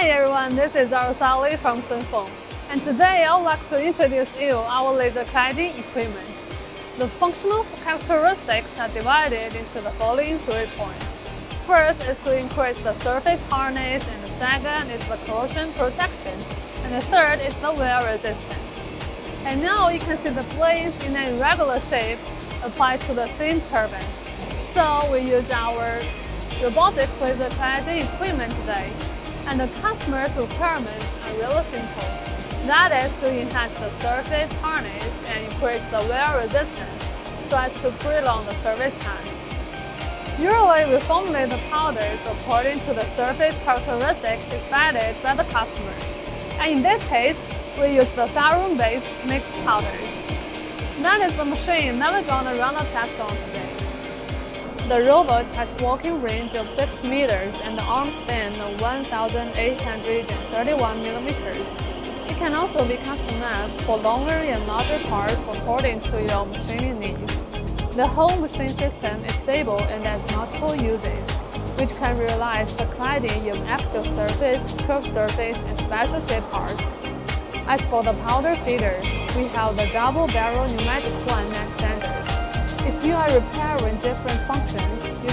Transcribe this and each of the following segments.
Hi everyone, this is Arusali from Sunfeng, and today I would like to introduce you our laser cladding equipment. The functional characteristics are divided into the following three points. First is to increase the surface hardness, and the second is the corrosion protection, and the third is the wear resistance. And now you can see the blades in an irregular shape applied to the steam turbine. So we use our robotic laser cladding equipment today and the customer's requirements are really simple. That is to enhance the surface hardness and increase the wear resistance so as to prolong the service time. Usually, we formulate the powders according to the surface characteristics expected by the customer. And in this case, we use the ferrum-based mixed powders. That is the machine that we're gonna run a test on today. The robot has walking range of 6 meters and the arm span of 1,831 millimeters. It can also be customized for longer and larger parts according to your machining needs. The whole machine system is stable and has multiple uses, which can realize the cladding of axial surface, curved surface, and special shape parts. As for the powder feeder, we have the double barrel pneumatic one as standard. If you are repairing different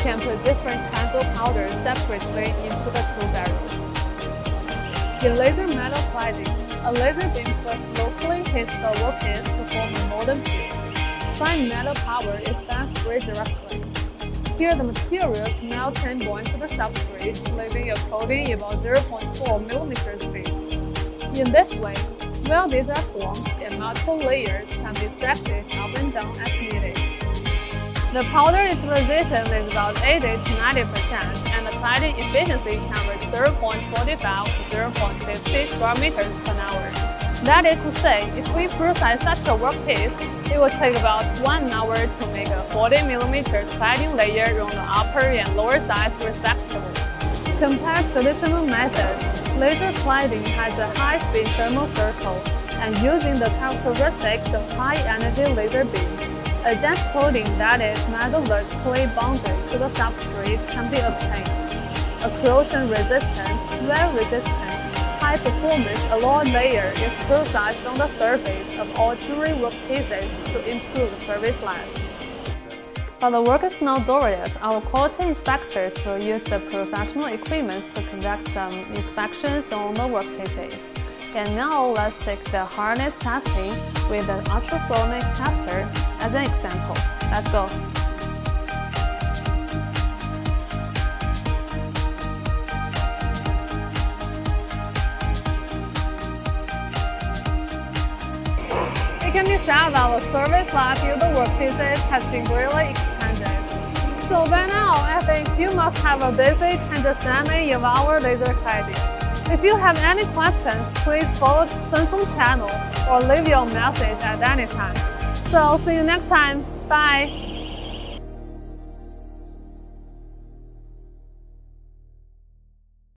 can put different kinds of powders separately into the two barrels. In laser metal cladding, a laser beam first locally hits the workpiece to form a molten tube. Fine metal powder is then sprayed directly. Here the materials melt and bond to the substrate, leaving a coating about 0.4 millimeters thick. In this way, while are formed, and multiple layers can be stacked up and down as needed. The powder utilization is about 80 to 90%, and the cladding efficiency can reach 0.45 to 0.50 square meters per hour. That is to say, if we process such a workpiece, it will take about one hour to make a 40 mm cladding layer on the upper and lower sides respectively. Compared to traditional methods, laser cladding has a high-speed thermal cycle, and using the characteristics of high-energy laser beams, a dense coating that is metallurgically bonded to the substrate can be obtained. A corrosion-resistant, wear-resistant, high-performance alloy layer is processed on the surface of ordinary workpieces to improve service life. But the work is not done Our quality inspectors will use the professional equipment to conduct some inspections on the workpieces. And now let's take the hardness testing with an ultrasonic tester as an example. Let's go. It can be said that our service life of the workpieces has been greatly expanded. So by now, I think you must have a basic understanding of our laser cladding. If you have any questions, please follow Sunfeng channel or leave your message at any time. So see you next time. Bye.